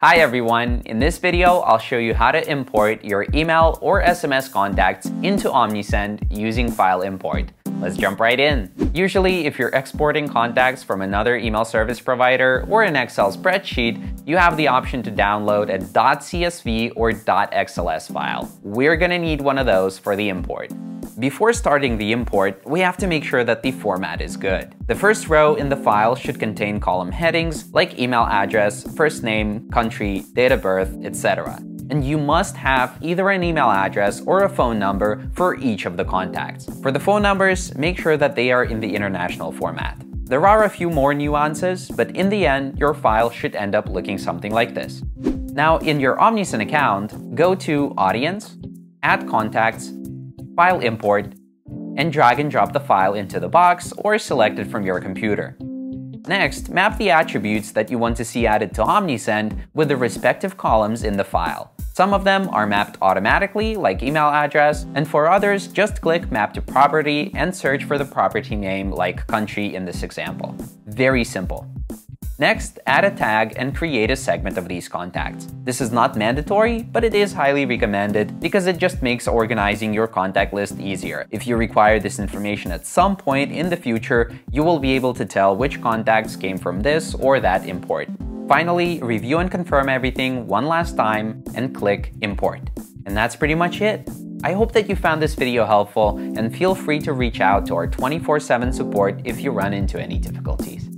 Hi everyone, in this video I'll show you how to import your email or SMS contacts into Omnisend using file import. Let's jump right in. Usually, if you're exporting contacts from another email service provider or an Excel spreadsheet, you have the option to download a .csv or .xls file. We're gonna need one of those for the import. Before starting the import, we have to make sure that the format is good. The first row in the file should contain column headings like email address, first name, country, date of birth, etc. And you must have either an email address or a phone number for each of the contacts. For the phone numbers, make sure that they are in the international format. There are a few more nuances, but in the end, your file should end up looking something like this. Now, in your Omnisend account, go to Audience, Add Contacts, File Import, and drag and drop the file into the box or select it from your computer. Next, map the attributes that you want to see added to Omnisend with the respective columns in the file. Some of them are mapped automatically, like email address, and for others, just click Map to Property and search for the property name like country in this example. Very simple. Next, add a tag and create a segment of these contacts. This is not mandatory, but it is highly recommended because it just makes organizing your contact list easier. If you require this information at some point in the future, you will be able to tell which contacts came from this or that import. Finally, review and confirm everything one last time and click Import. And that's pretty much it. I hope that you found this video helpful and feel free to reach out to our 24-7 support if you run into any difficulties.